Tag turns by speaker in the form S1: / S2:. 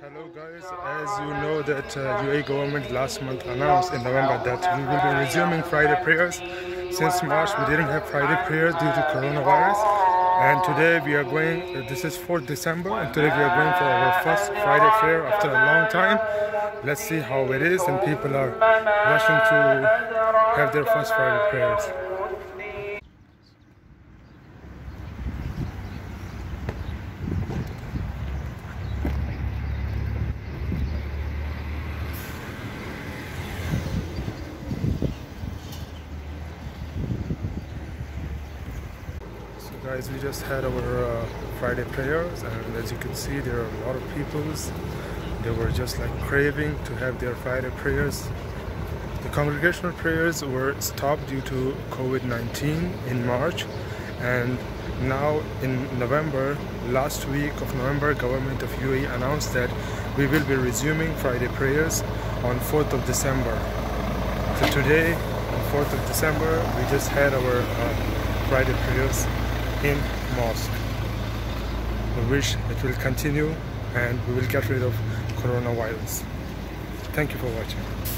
S1: Hello guys, as you know that uh, UAE government last month announced in November that we will be resuming Friday prayers. Since March we didn't have Friday prayers due to coronavirus and today we are going, uh, this is 4th December and today we are going for our first Friday prayer after a long time. Let's see how it is and people are rushing to have their first Friday prayers. Guys, we just had our uh, Friday prayers and as you can see there are a lot of peoples. They were just like craving to have their Friday prayers. The congregational prayers were stopped due to COVID-19 in March and now in November, last week of November, government of UAE announced that we will be resuming Friday prayers on 4th of December. So today, on 4th of December, we just had our uh, Friday prayers in mosque. We wish it will continue and we will get rid of coronavirus. Thank you for watching.